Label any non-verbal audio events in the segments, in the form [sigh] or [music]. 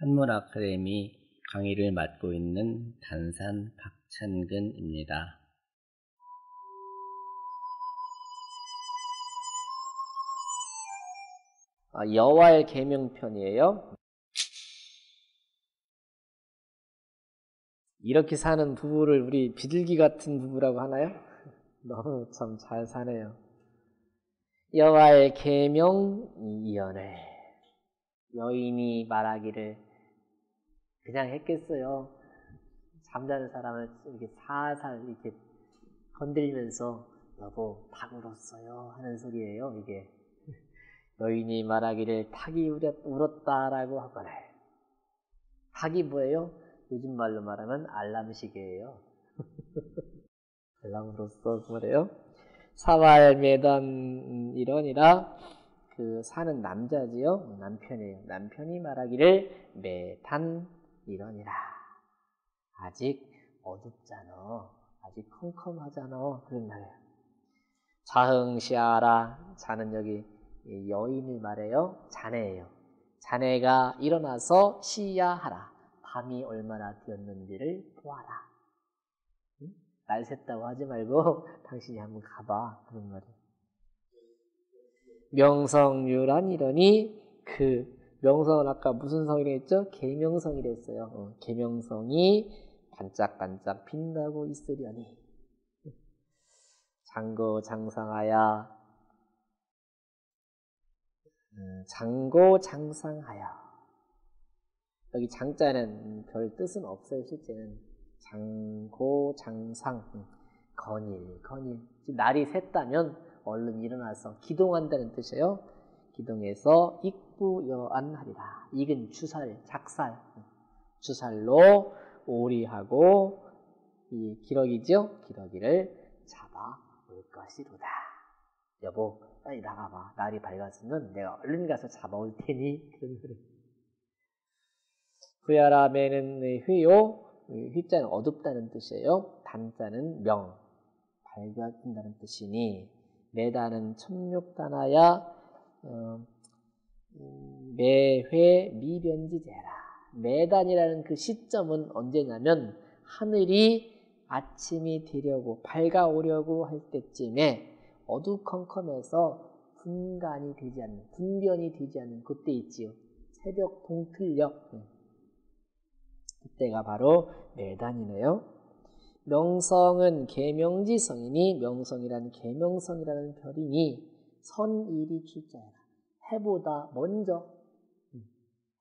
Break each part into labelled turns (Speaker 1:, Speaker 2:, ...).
Speaker 1: 한물 아카데미 강의를 맡고 있는 단산 박찬근입니다.
Speaker 2: 아, 여와의 계명편이에요. 이렇게 사는 부부를 우리 비둘기 같은 부부라고 하나요? [laughs] 너무 참 잘 사네요. 여와의 계명 이연을 여인이 말하기를 그냥 했겠어요. 잠자는 사람을 이렇게 살살 이렇게 건들면서 여보 닭 울었어요 하는 소리예요. 이게 [laughs] 여인이 말하기를 닭이 울었다라고 하거래. 닭이 뭐예요? 요즘 말로 말하면 알람시계예요. [laughs] 알람으로써 그 말이에요. 사활 매단 이런이라 그 사는 남자지요. 남편이에요. 남편이 말하기를 매단 이런이라. 아직 어둡잖아. 아직 컴컴하잖아. 그런 말이에요. 자흥시하라. 자는 여기 여인을 말해요. 자네예요. 자네가 일어나서 시야하라. 밤이 얼마나 되었는지를 보아라. 응? 날 샜다고 하지 말고 [laughs] 당신이 한번 가봐. 그런 말이에요. 명성유란 이러니 그 명성은 아까 무슨 성이라 했죠? 계명성이라 했어요. 어, 계명성이 반짝반짝 빛나고 있으려니. 장고 장상하야. 음, 장고 장상하여 여기 장자는 별 뜻은 없어요 실제는. 장고 장상. 음, 건일 건일. 날이 샜다면 얼른 일어나서 기동한다는 뜻이에요 기동해서 익부여안하리라 익은 주살 작살 음, 주살로 오리하고 이 기러기죠 기러기를 잡아 올 것이로다 여보 빨리 나가봐. 날이 밝았으면 내가 얼른 가서 잡아올 테니. 후야라 매는 회요. 휘자는 어둡다는 뜻이에요. 단자는 명. 밝아진다는 뜻이니. 매다는 첨육단하야 어, 매회 미변지제라. 매단이라는 그 시점은 언제냐면 하늘이 아침이 되려고 밝아오려고 할 때쯤에 어두컴컴해서 분간이 되지 않는, 분변이 되지 않는 그때 있지요. 새벽 동틀녘. 그때가 바로 매단이네요. 명성은 계명지성이니 명성이라는 계명성이라는 별이니 선일이 출자해라. 해보다 먼저,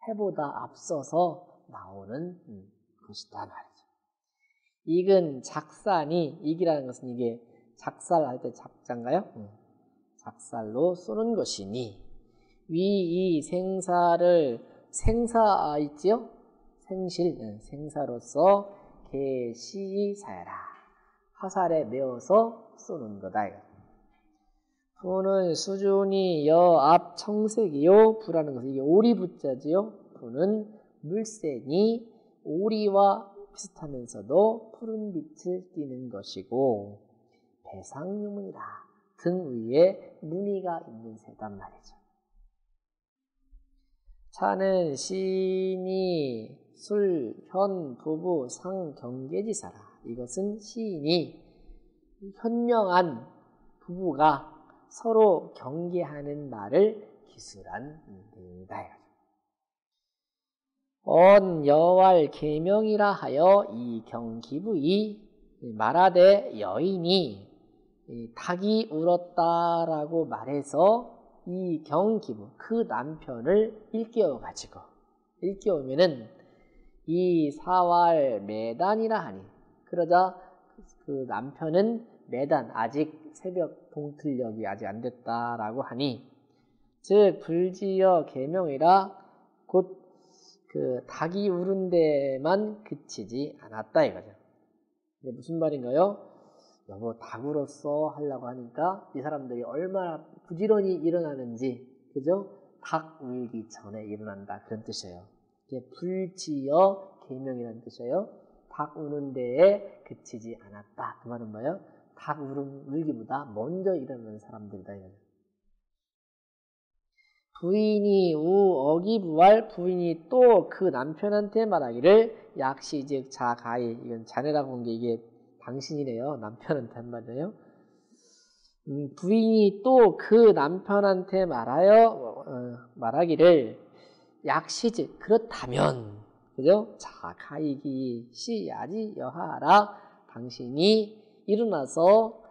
Speaker 2: 해보다 앞서서 나오는 것이다 말이죠. 익은 작산이, 익이라는 것은 이게 작살 할 때 작자인가요? 작살로 쏘는 것이니 위이 생사를 생사 있지요? 생실 생사로서 개시사야라 화살에 메어서 쏘는 거다. 부는 수준이 여앞 청색이요 부라는 것은 이게 오리부자지요. 부는 물색이 오리와 비슷하면서도 푸른 빛을 띠는 것이고 배상유문이라 등 위에 무늬가 있는 새단 말이죠. 차는 시인이 술, 현, 부부, 상, 경계지사라. 이것은 시인이 현명한 부부가 서로 경계하는 말을 기술한 내용이다. 언 여왈 계명이라 하여 이 경기부이 말하되 여인이 닭이 울었다라고 말해서 이 경기부 그 남편을 일깨워 가지고 일깨우면은 이 사활 매단이라 하니 그러자 그 남편은 매단 아직 새벽 동틀녘이 아직 안 됐다라고 하니 즉 불지어 계명이라 곧 그 닭이 울은 데만 그치지 않았다 이거죠. 무슨 말인가요? 여보 닭 울었어 하려고 하니까 이 사람들이 얼마나 부지런히 일어나는지 그죠? 닭 울기 전에 일어난다 그런 뜻이에요. 이게 불지어 계명이라는 뜻이에요. 닭 우는 데에 그치지 않았다. 그 말은 뭐예요? 닭 울음, 울기보다 먼저 일어나는 사람들이다. 부인이 우 어기부할 부인이 또 그 남편한테 말하기를 약시 즉 자가이 이건 자네라고 한 게 이게 당신이네요 남편한테 한 말이에요 음, 부인이 또 그 남편한테 말하여 어, 말하기를 약시 즉 그렇다면 그죠 자가이기 시야지 여하라 당신이 일어나서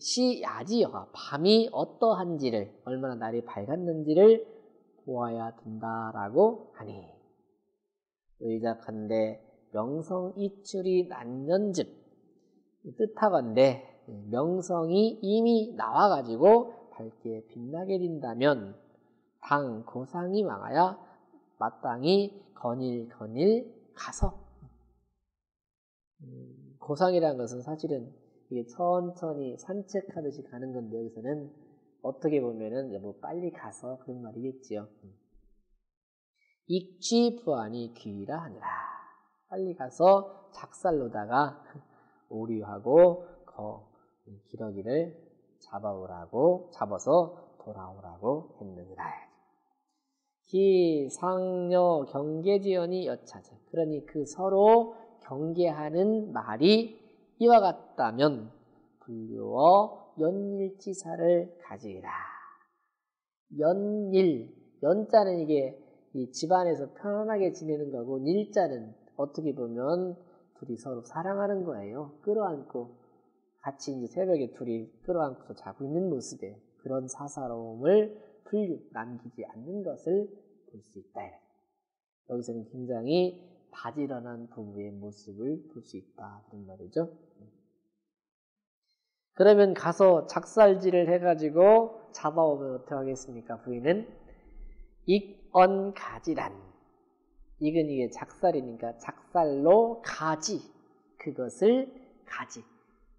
Speaker 2: 시야지여가 밤이 어떠한지를 얼마나 날이 밝았는지를 보아야 된다라고 하니. 의작한데 명성 이출이 난년즉 뜻하건대 명성이 이미 나와가지고 밝게 빛나게 된다면 당 고상이 망하여 마땅히 건일 건일 가서. 음, 고상이라는 것은 사실은 이게 천천히 산책하듯이 가는 건데 여기서는 어떻게 보면은 뭐 빨리 가서 그런 말이겠지요. 익취 부안이 귀라 하니라. 빨리 가서 작살로다가 [laughs] 오류하고 거 기러기를 잡아오라고 잡아서 돌아오라고 했느니라. 기상녀 경계지연이 여차제. 그러니 그 서로 경계하는 말이 이와 같다면 불교어 연일지사를 가지라. 연일, 연자는 이게 집안에서 편안하게 지내는 거고 일자는 어떻게 보면 둘이 서로 사랑하는 거예요. 끌어안고 같이 이제 새벽에 둘이 끌어안고 자고 있는 모습에 그런 사사로움을 불류 남기지 않는 것을 볼 수 있다. 여기서는 굉장히 바지런한 부부의 모습을 볼 수 있다. 그런 말이죠. 그러면 가서 작살질을 해가지고 잡아오면 어떻게 하겠습니까? 부인은 익언 가지란 익은 이게 작살이니까 작살로 가지 그것을 가지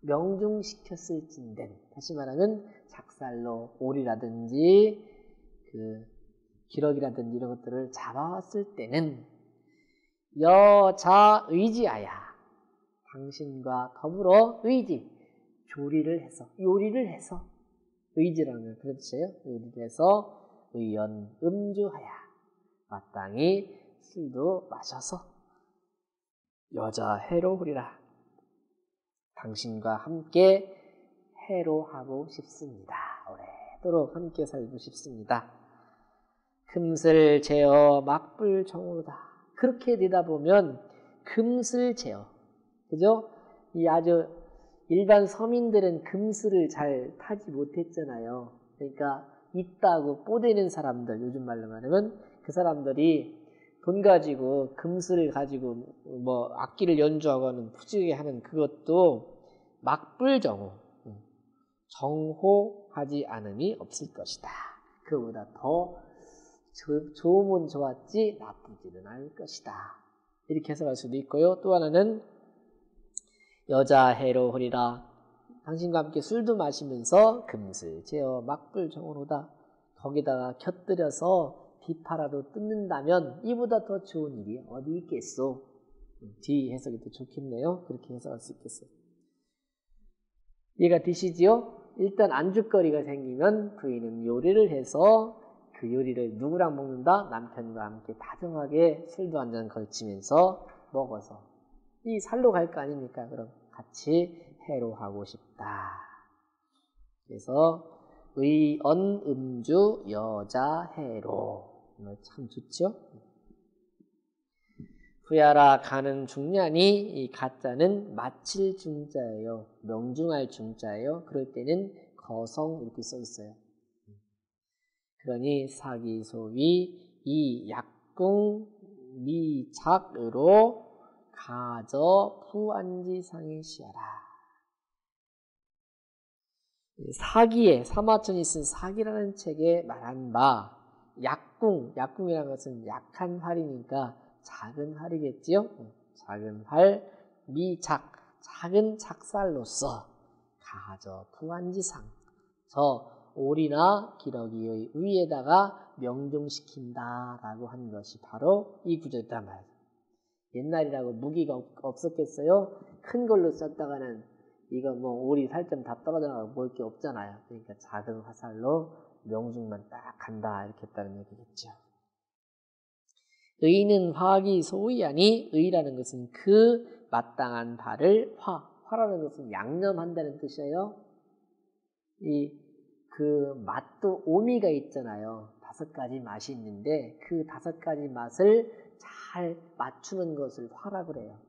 Speaker 2: 명중시켰을진된 다시 말하면 작살로 오리라든지 그 기러기라든지 이런 것들을 잡아왔을 때는 여자 의지하야 당신과 더불어 의지 조리를 해서 요리를 해서 의지라는 그렇죠 요리를 해서 의연 음주하야 마땅히 술도 마셔서 여자 해로우리라 당신과 함께 해로하고 싶습니다. 오래도록 함께 살고 싶습니다. 금슬 제어 막불 정오다. 그렇게 되다 보면 금슬 제어, 그죠? 이 아주 일반 서민들은 금슬을 잘 타지 못했잖아요. 그러니까 있다고 뽀대는 사람들, 요즘 말로 말하면 그 사람들이 돈 가지고 금슬을 가지고 뭐 악기를 연주하고는 푸지게 하는 그것도 막불정호 정호하지 않음이 없을 것이다. 그보다 더 좋으면 좋았지 나쁘지는 않을 것이다. 이렇게 해석할 수도 있고요. 또 하나는 여자 해로 허리라 당신과 함께 술도 마시면서 금슬 제어 막불 정호로다. 거기다가 곁들여서 비파라도 뜯는다면 이보다 더 좋은 일이 어디 있겠소? 뒤 해석이 더 좋겠네요. 그렇게 해석할 수 있겠어요. 이해가 되시지요? 일단 안주거리가 생기면 부인은 요리를 해서 그 요리를 누구랑 먹는다? 남편과 함께 다정하게 술도 한 잔 걸치면서 먹어서 이 살로 갈 거 아닙니까? 그럼 같이 해로하고 싶다. 그래서 의언 음주 여자 해로 참 좋죠. 후야라 가는 중년이 이 가자는 마칠 중자예요. 명중할 중자예요. 그럴 때는 거성 이렇게 써 있어요. 그러니 사기 소위 이 약궁 미착으로 가저 푸안지상이 시하라. 사기에 사마천이 쓴 사기라는 책에 말한 바 약궁, 약궁이라는 것은 약한 활이니까 작은 활이겠지요? 작은 활, 미작, 작은 작살로서 가저 부안지상, 저 오리나 기러기의 위에다가 명중시킨다라고 한 것이 바로 이 구절이란 말이죠. 옛날이라고 무기가 없었겠어요? 큰 걸로 썼다가는 이거 뭐 오리 살점 다 떨어져 나가고 볼게 없잖아요. 그러니까 작은 화살로 명중만 딱 간다 이렇게 했다는 얘기겠죠. 의는 화기 소위하니 의라는 것은 그 마땅한 바를 화 화라는 것은 양념한다는 뜻이에요. 이 그 맛도 오미가 있잖아요. 다섯 가지 맛이 있는데 그 다섯 가지 맛을 잘 맞추는 것을 화라 그래요.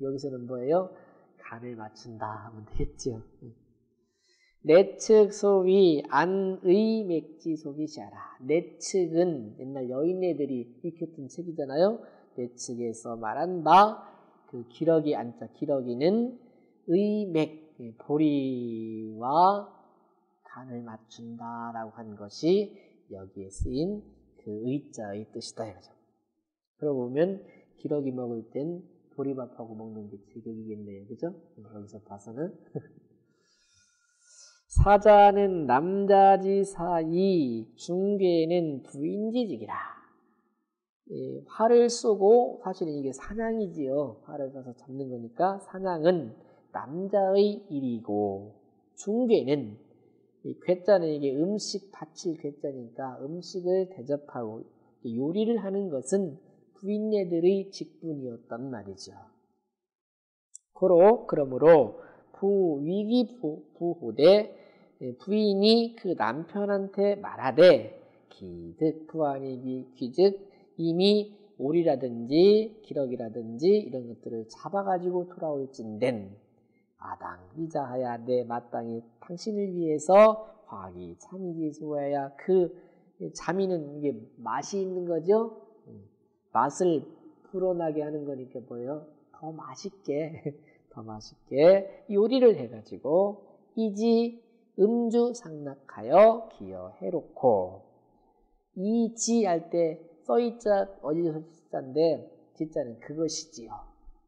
Speaker 2: 여기서는 뭐예요? 간을 맞춘다 하면 되겠죠. 내측 소위 안의 맥지 속이시하라. 내측은 옛날 여인네들이 익혔던 책이잖아요. 내측에서 말한 바 그 기러기 안자 기러기는 의맥 보리와 간을 맞춘다라고 한 것이 여기에 쓰인 그 의자의 뜻이다 이거죠. 그러고 보면 기러기 먹을 땐 보리밥하고 먹는 게 제격이겠네요. 그죠? 여기서 봐서는 [laughs] 사자는 남자지 사이 중계는 부인지직이라. 예, 활을 쏘고 사실은 이게 사냥이지요. 활을 쏴서 잡는 거니까 사냥은 남자의 일이고 중계는 이 괴짜는 이게 음식 바칠 괴짜니까 음식을 대접하고 요리를 하는 것은 부인네들의 직분이었단 말이죠. 고로 그러므로 부 위기 부호대 부인이 그 남편한테 말하되 기득 부안이기 귀즉 이미 오리라든지 기러기라든지 이런 것들을 잡아가지고 돌아올진된 아당 이자하야 내 마땅히 당신을 위해서 화기 참이기 소해야 그 잠이는 이게 맛이 있는 거죠. 맛을 불어나게 하는 거니까 뭐예요? 더 맛있게 [laughs] 더 맛있게 요리를 해가지고 이지 음주 상락하여 기여 해놓고 이지 할 때 써있자 어디서 지자인데 지자는 그것이지요.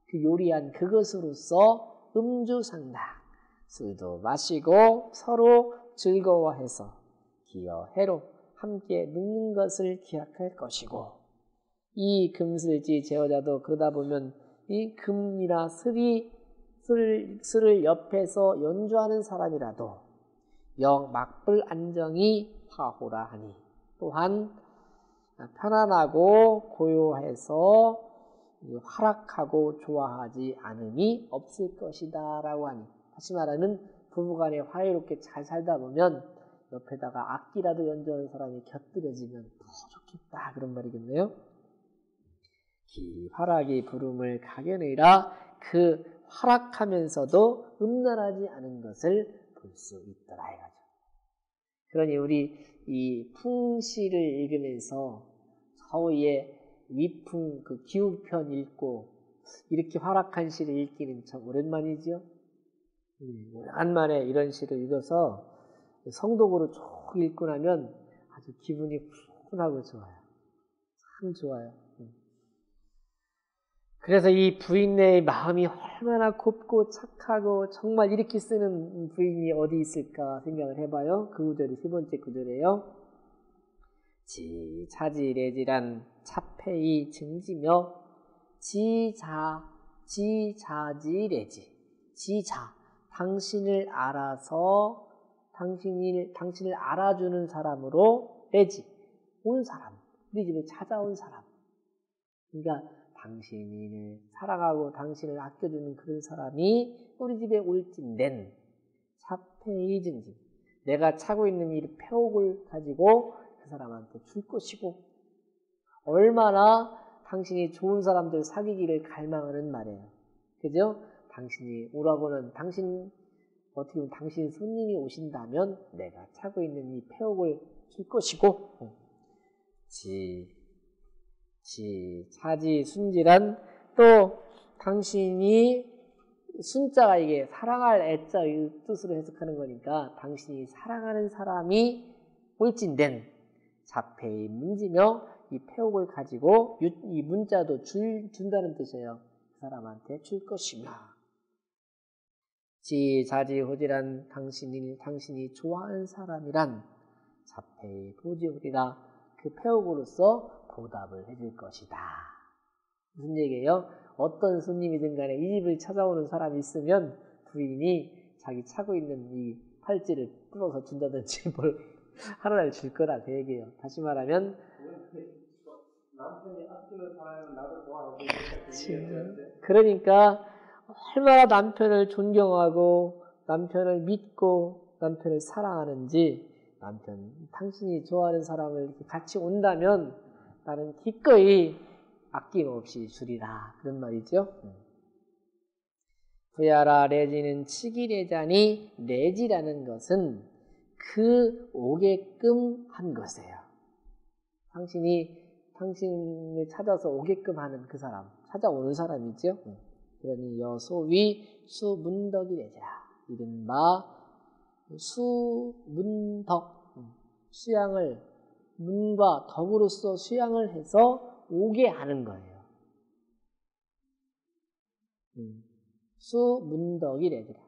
Speaker 2: 그 요리한 그것으로서 음주 상락 술도 마시고 서로 즐거워해서 기여 해로 함께 늙는 것을 기약할 것이고 이 금슬지 제어자도 그러다 보면 이 금이나 슬이 슬, 슬을 옆에서 연주하는 사람이라도 영 막불 안정이 화호라 하니 또한 편안하고 고요해서 활락하고 좋아하지 않음이 없을 것이다 라고 하니 다시 말하면 부부간에 화해롭게 잘 살다 보면 옆에다가 악기라도 연주하는 사람이 곁들여지면 더 좋겠다 그런 말이겠네요. 기 활락이 부름을 가견이라 그 활락하면서도 음란하지 않은 것을 볼 수 있더라 이거죠. 그러니 우리 이 풍시를 읽으면서 서우의 위풍 그 기우편 읽고 이렇게 활락한 시를 읽기는 참 오랜만이지요. 오랜만에 이런 시를 읽어서 성독으로 쭉 읽고 나면 아주 기분이 푸근하고 좋아요. 참 좋아요. 그래서 이 부인네의 마음이 얼마나 곱고 착하고 정말 이렇게 쓰는 부인이 어디 있을까 생각을 해봐요. 그 구절이 세 번째 구절이에요. 지 자지레지란 차폐이 증지며 지자 지자지레지 지자 당신을 알아서 당신을 당신을 알아주는 사람으로 레지 온 사람 우리 집에 찾아온 사람. 그러니까 당신을 사랑하고 당신을 아껴주는 그런 사람이 우리 집에 올진된 사폐의 증진 내가 차고 있는 이 폐옥을 가지고 그 사람한테 줄 것이고 얼마나 당신이 좋은 사람들 사귀기를 갈망하는 말이에요. 그죠? 당신이 오라고는 당신 어떻게 보면 당신 손님이 오신다면 내가 차고 있는 이 폐옥을 줄 것이고 지, 지, 차지, 순지란 또 당신이 순자가 이게 사랑할 애자 의 뜻으로 해석하는 거니까 당신이 사랑하는 사람이 꼴찐된 자폐의 문지며 이 폐옥을 가지고 이 문자도 줄, 준다는 뜻이에요. 그 사람한테 줄 것이며 지자지호지란 당신이 당신이 좋아하는 사람이란 자폐의 보지호리라 그 폐옥으로서 보답을 해줄 것이다. 무슨 얘기예요? 어떤 손님이든 간에 이 집을 찾아오는 사람이 있으면 부인이 자기 차고 있는 이 팔찌를 풀어서 준다든지 [laughs] 뭘 하루날 줄 거다 그 얘기예요. 다시 말하면 그러니까 얼마나 남편을 존경하고 남편을 믿고 남편을 사랑하는지 남편 당신이 좋아하는 사람을 같이 온다면 나는 기꺼이 아낌없이 주리라 그런 말이죠. 부야라 레지는 치기레자니 레지라는 것은 그 오게끔 한 것이에요. 당신이 당신을 찾아서 오게끔 하는 그 사람, 찾아오는 사람이죠. 그러니 여소위 수문덕이래자 이른바 수문덕 수양을 문과 덕으로서 수양을 해서 오게 하는 거예요. 수문덕이래더라.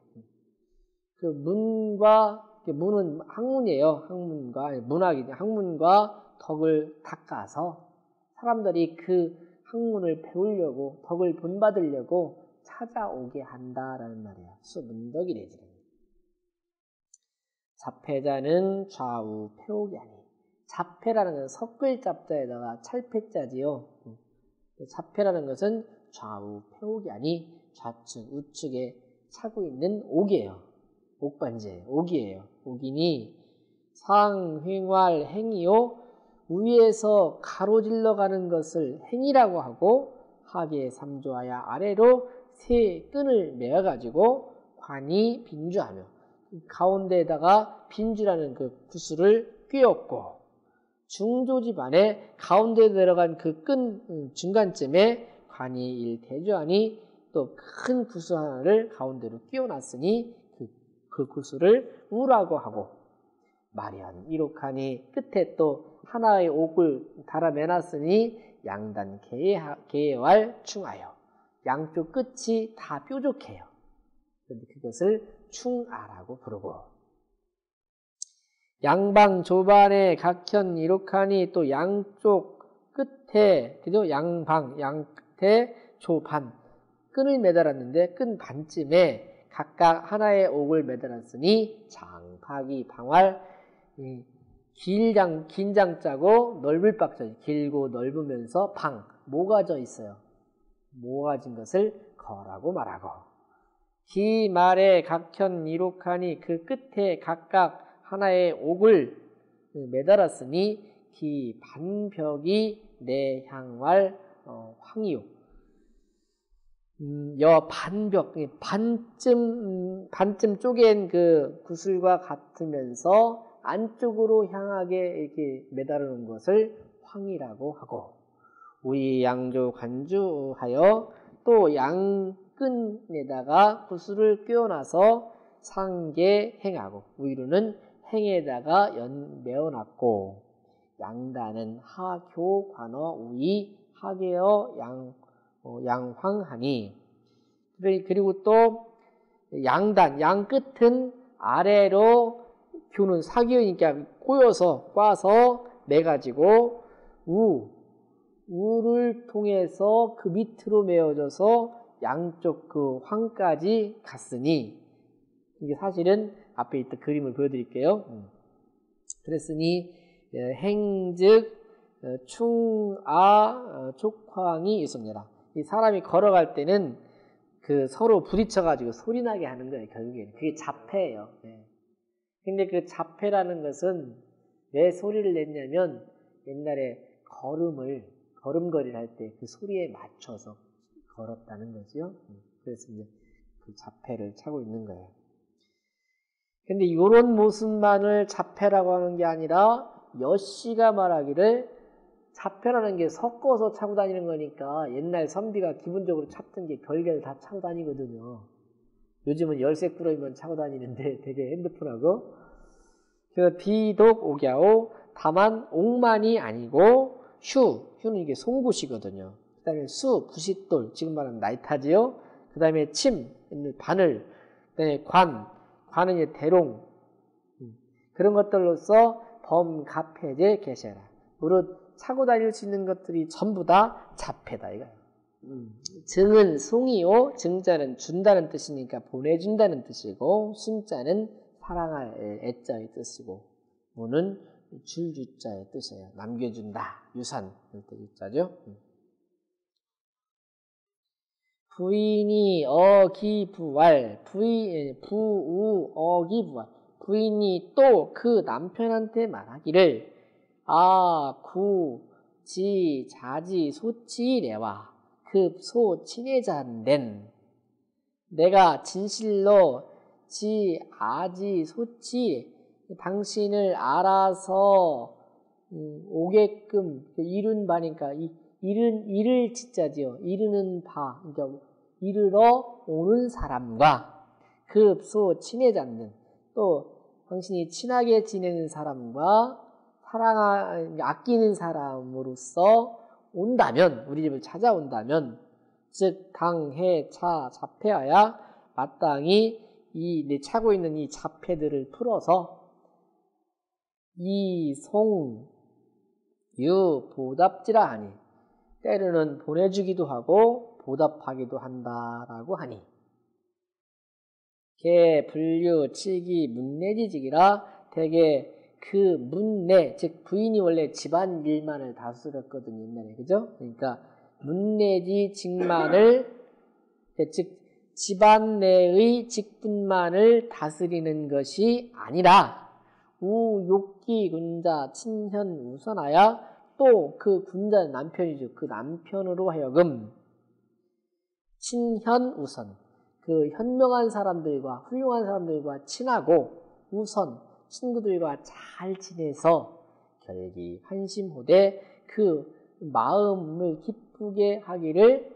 Speaker 2: 그 문과 문은 학문이에요. 학문과 문학이 학문과 덕을 닦아서 사람들이 그 학문을 배우려고 덕을 본받으려고 찾아오게 한다라는 말이에요. 수문덕이래더라. 자폐자는 좌우 폐옥이 아니. 자폐라는 것은 섞을 잡자에다가 찰폐자지요. 자폐라는 것은 좌우 폐옥이 아니 좌측 우측에 차고 있는 옥이에요. 옥반지예요. 옥이에요. 옥이니 상횡활 행이요 위에서 가로질러 가는 것을 행이라고 하고 하계 삼조하여 아래로 세 끈을 매어 가지고 관이 빈주하며 가운데에다가 빈주라는 그 구슬을 끼웠고 중조집 안에 가운데 들어간 그 끈 중간쯤에 관이 일 대주하니 또 큰 구슬 하나를 가운데로 끼워놨으니 그, 그 구슬을 우라고 하고 마련 이룩하니 끝에 또 하나의 옥을 달아 매놨으니 양단 개해활 충하여 양쪽 끝이 다 뾰족해요. 그런데 그것을 충아라고 부르고 양방 조반에 각현 이룩하니 또 양쪽 끝에 그죠? 양방 양 끝에 조반 끈을 매달았는데 끈 반쯤에 각각 하나의 옥을 매달았으니 장파기 방활 길장 긴장 짜고 넓을 박자 길고 넓으면서 방 모가져 있어요. 모가진 것을 거라고 말하고 기 말에 각현 이룩하니 그 끝에 각각 하나의 옥을 매달았으니 기 반벽이 내향왈 어, 황이요. 음, 여 반벽 반쯤 음, 반쯤 쪼갠 그 구슬과 같으면서 안쪽으로 향하게 이렇게 매달아 놓은 것을 황이라고 하고 우리 양조 간주하여 또 양끈에다가 구슬을 끼워놔서 상계 행하고 위로는 행에다가 연 메어놨고 양단은 하교 관어 우이 하계어 양 어, 양황하니 그리고 또 양단 양 끝은 아래로 교는 사기니까 꼬여서 꽈서 매 가지고 우 우를 통해서 그 밑으로 메어져서 양쪽 그 황까지 갔으니 이게 사실은 앞에 있던 그림을 보여드릴게요. 그랬으니 예, 행즉 어, 충아 촉황이 어, 있습니다. 이 사람이 걸어갈 때는 그 서로 부딪혀가지고 소리 나게 하는 거예요. 결국에는 그게 자폐예요. 네. 근데 그 자폐라는 것은 왜 소리를 냈냐면 옛날에 걸음을 걸음걸이를 할 때 그 소리에 맞춰서 걸었다는 거죠. 그래서 이제 그 자폐를 차고 있는 거예요. 근데 이런 모습만을 자폐라고 하는 게 아니라 여씨가 말하기를 자폐라는 게 섞어서 차고 다니는 거니까 옛날 선비가 기본적으로 찾던 게 별개를 다 차고 다니거든요. 요즘은 열쇠 꾸러기만 차고 다니는데 [laughs] 되게 핸드폰하고 그 비독 오갸오 다만 옥만이 아니고 휴 휴는 이게 송곳이거든요. 그 다음에 수 부싯돌 지금 말하는 나이타지요. 그 다음에 침 바늘 그 다음에 관 관은 이제 대롱 음, 그런 것들로서 범갑해제 계셔라. 무릇 차고 다닐 수 있는 것들이 전부 다 자폐다 이거예요. 음. 증은 송이요, 증자는 준다는 뜻이니까 보내준다는 뜻이고, 순자는 사랑할 애자의 뜻이고, 문은 줄주자의 뜻이에요. 남겨준다. 유산. 유자죠. 음. 부인이 어기부활 부인 부우 어기부활 부인이 또 그 남편한테 말하기를 아 구 지 자지 소치래와. 급 소 친해자된 내가 진실로 지 아지 소치 당신을 알아서 음, 오게끔 그 이룬 바니까 이 이른 이를 진짜지요. 이르는 바 그러니까 이르러 오는 사람과 급소 친해졌는 또 당신이 친하게 지내는 사람과 사랑하 아끼는 사람으로서 온다면 우리 집을 찾아온다면 즉 당 해 차 자폐하야 마땅히 이 차고 있는 이 자폐들을 풀어서 이 송 유 보답지라 하니 때로는 보내주기도 하고 보답하기도 한다라고 하니. 개 분류 치기 문내지직이라 대개 그 문내 즉 부인이 원래 집안 일만을 다스렸거든요 옛날에 그죠? 그러니까 문내지 직만을 즉 집안 내의 직분만을 다스리는 것이 아니라 우 욕기 군자 친현 우선하여 또 그 군자 남편이죠. 그 남편으로 하여금 친현 우선 그 현명한 사람들과 훌륭한 사람들과 친하고 우선 친구들과 잘 지내서 결기 환심호대 그 마음을 기쁘게 하기를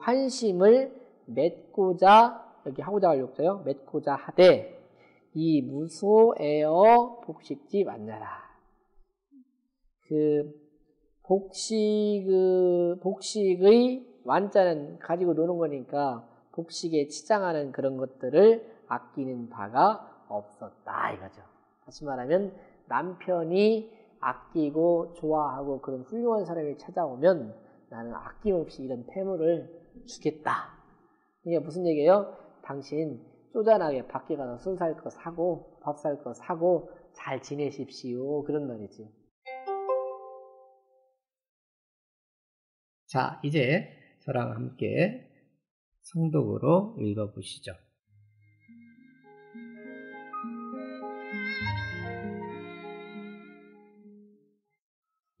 Speaker 2: 환심을 맺고자 여기 하고자 하려고요. 맺고자 하되 이 무소에어 복식지 만나라. 그 복식 복식의 완자는 가지고 노는 거니까 복식에 치장하는 그런 것들을 아끼는 바가 없었다 이거죠. 다시 말하면 남편이 아끼고 좋아하고 그런 훌륭한 사람이 찾아오면 나는 아낌없이 이런 폐물을 주겠다. 이게 무슨 얘기예요? 당신 쪼잔하게 밖에 가서 술 살 거 사고 밥 살 거 사고 잘 지내십시오. 그런 말이지.
Speaker 1: 자, 이제 저랑 함께 성독으로 읽어보시죠.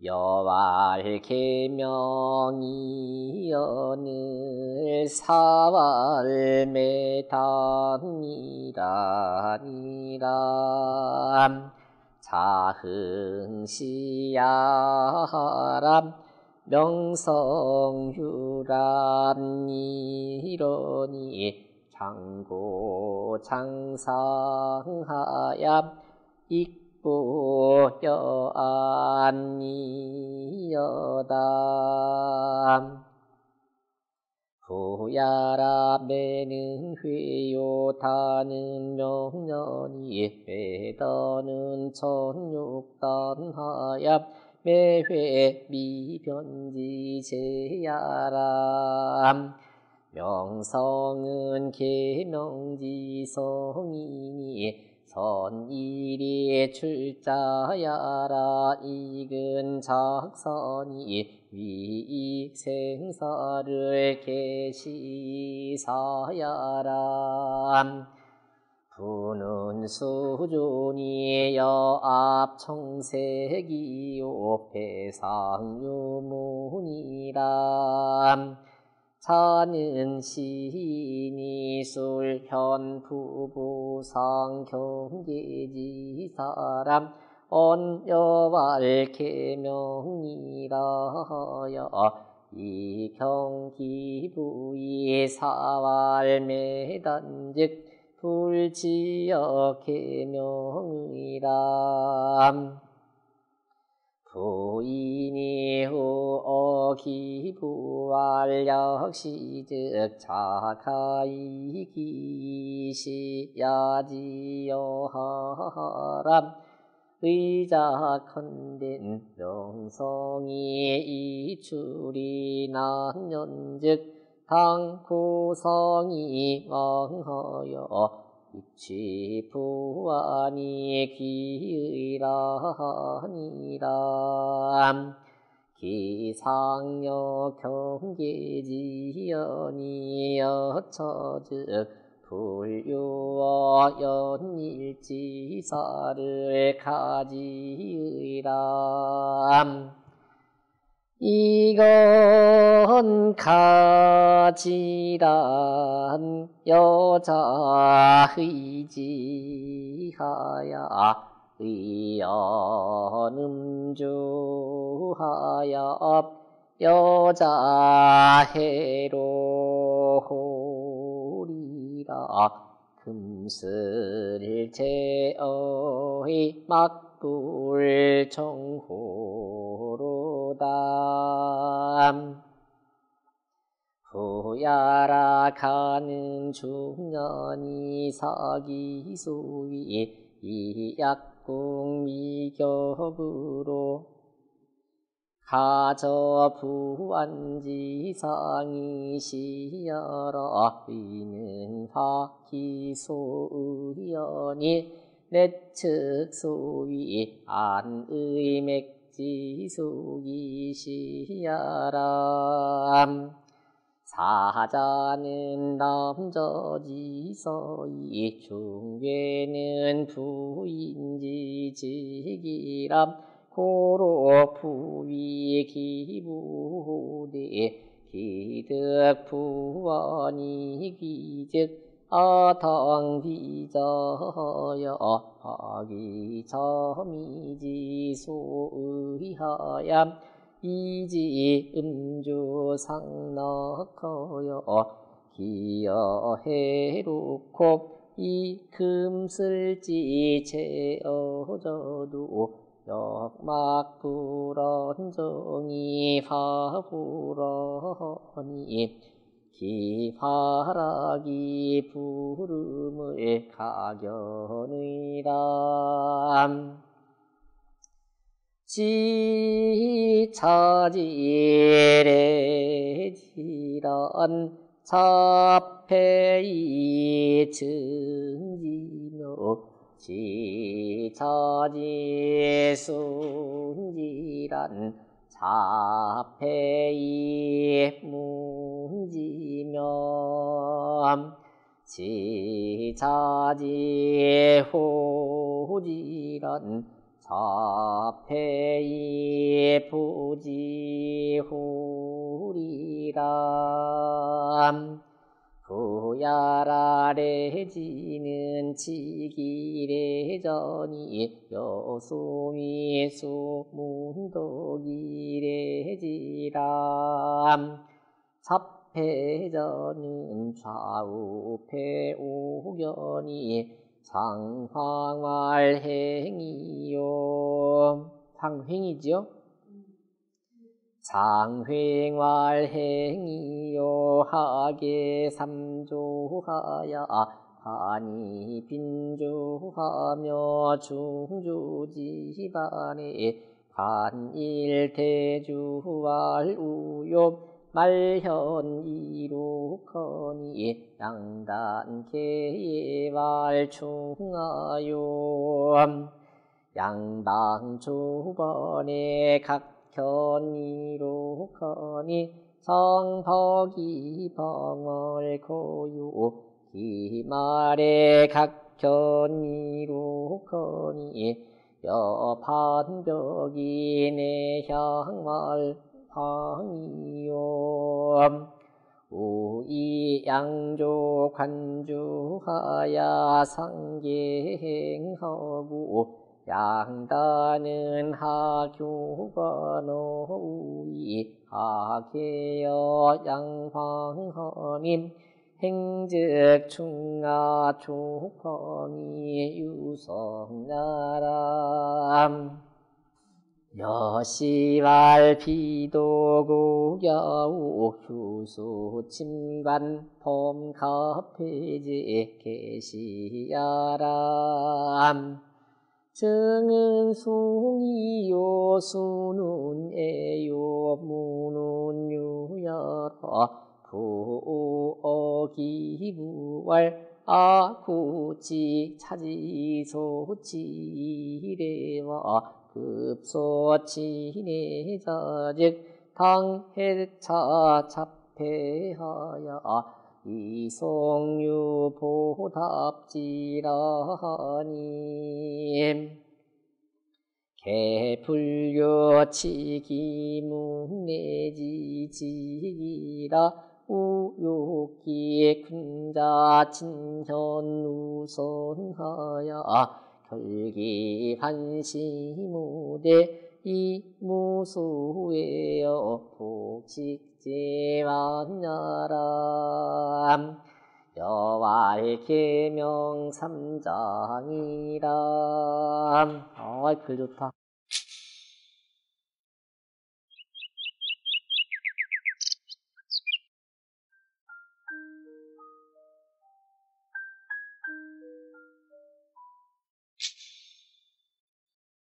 Speaker 2: 여왈 계명이 여늘 사왈 매단이라니라. 자흥시야람 명성유란 이러니 장고 장상하야 익 보여안이여다. 부야라 매는 회요 타는 명년이 회더는 천육단하야 매회 미변지 제야람 명성은 계명지성이니 선일이 출자야라. 익은 작선이 위익생사를 계시사야람 부는 수존이 여압 청색이요. 배상유문이람 차는 시인이 술현 부부상 경계지 사람 언여왈 계명이라여 이 경기부의 사왈 매단즉 불지어 계명이람 부인이 후 어기부활 역시즉 자가이 기시야지여하람 의자컨된 명성이 이출이 난연즉 당고성이 왕하여 입취부안이 기의라니라. 기상여 경계지연이 여처즉 불유와 연일지사를 가지의람 이건 가지란 여자 의지하야 의연음주하여 여자 해로리라. 금슬 제어의 막불 정호로 다 후야라 가는 중년이 사기소위 이약궁 미ገብ으로 가저 부안지상이 시여러 의는 화기소의연이 내측 소위 안의맥 지 소기 시야람. 사자는 남저지서이 중괴는 부인지지기람. 고로 부위 기부대 기득 부원이 기즉 아당 비자여 하기 점이지 소의하얌 이지 음주 상낙하여 기여해루코 이 금슬지 채어져도 역막불언정이 화불언이 기파락이 부름을 가견의람 지차지레지란 차폐이 증지노 지차지순지란 자폐이 문지면 지차지호지란 자폐이 부지호리람 부야라레지는 지기레전이 여수미 수문덕이레지람 잡패전은 좌우패 오견이 상황활행이요 상횡이지요? 상횡활행이요 하계 삼조하야 하니 빈조하며 중주지반에 간일대주왈 우욕 말현이로커니 양단계왈충하요 양방주번에 각 현이로커니 성덕이 벙을 고유. 기말에 각현이로커니 여판벽이 내향말 방이요. 우이 양조 관주하야 상계행하고 양단은 하교관어 우이 하계여 양황허님 행즉 충하 조펑이 유성나람. 여시발 비도고겨우 휴수 침관 폼카페지 계시야람 증은 숭이요 수는 애요 무는 유여러 부어기부왈 아구지 차지소지레와. 급소치내자즉 당해차 잡해하야 이송유 보답지라니 개불교 치기문내지지라 우욕기 군자 친현 우선하야. 결기 한시무대 이 무수에요 복식제만야람 여와의 계명 삼장이람 아글 좋다